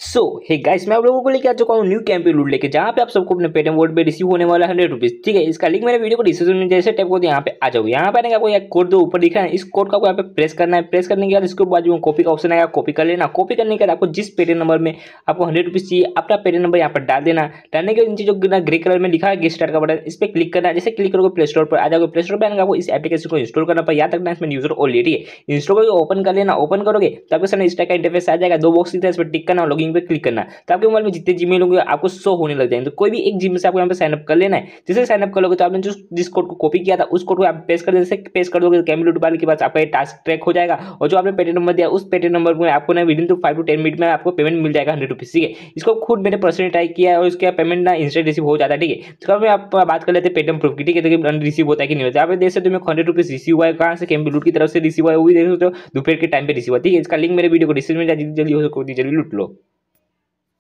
सो hey guys मैं आप लोगों को लेकर आ चुका हूँ न्यू कैंपेन लूट लेके, जहाँ पे आप सबको अपने पेटीएम वोट पे रिसीव होने वाला है हंड्रेड रुपीज़ ठीक है? इसका लिंक मेरे वीडियो को डिस्क्रिप्शन में जैसे टाइप को यहाँ पे आ जाओ यहाँ पे आने का कोई कोड दो, ऊपर दिख रहा है। इस कोड का आपको यहाँ पे प्रेस करना है। प्रेस करने के बाद इसके बाद जो कॉपी का ऑप्शन आएगा कॉपी कर लेना। कॉपी करने के बाद आपको जिस पेटीएम नंबर में आपको हंड्रेड रुपीज़ चाहिए, अपना पेटीएम नंबर यहाँ पर डाल देना। डालने के नीचे जो ग्रे कलर में लिखा है गेस्ट स्टार्ट का बटन इस पर क्लिक करना। जैसे क्लिक करोगे प्ले स्टोर पर आ जाओगे। प्ले स्टोर पर आने आपको इस एप्लीकेशन को इंस्टॉल करना। पर याद रखना, इसमें यूज़र ऑलरेडी है? इंस्टॉल करके ओपन कर लेना। ओपन करोगे तो आपके इस टाइप का इंटरफेस आ जाएगा। दो बॉक्स इस पर टिक करना। लॉगिंग पे क्लिक करना तो आपके मोबाइल में जितने जीमेल होंगे, आपको शो होने लग जाएँगे। तो कोई भी एक जिम से आपको यहाँ पे साइनअप कर लेना है। जैसे साइनअप कर लोगे तो आपने जो जिस कोड को कॉपी किया था, उस कोड को आप पेस्ट कर जैसे पेस्ट कर दोगे कैमरे डालने के बाद आपका टास्क ट्रैक हो जाएगा। और जो आपने पेटीएम नंबर दिया, उस पेटीएम नंबर में आपको ना within two five two ten minute में आपको पेमेंट मिल जाएगा हंड्रेड रुपीज़ ठीक है? इसको खुद मैंने पर्सनली ट्राई किया और उसका पेमेंट ना इंस्टेंट रिसीव हो जाता है, ठीक है? तो आप बात कर लेते हैं पेटीएम प्रूफ की, ठीक है? रिसीव होता है कि नहीं होता आप देख सकते हो हंड्रेड रुपीज़ रिसीव हुआ है कहाँ से? कैम की तरफ़ से रिसीव हुआ है, वो भी देख सकते हो। दोपहर के टाइम पे रिसीव हुआ ठीक है? इसका लिंक मेरे वीडियो को डिस्क्रिप्शन में जल्दी जल्दी हो सको जल्दी लूट लो।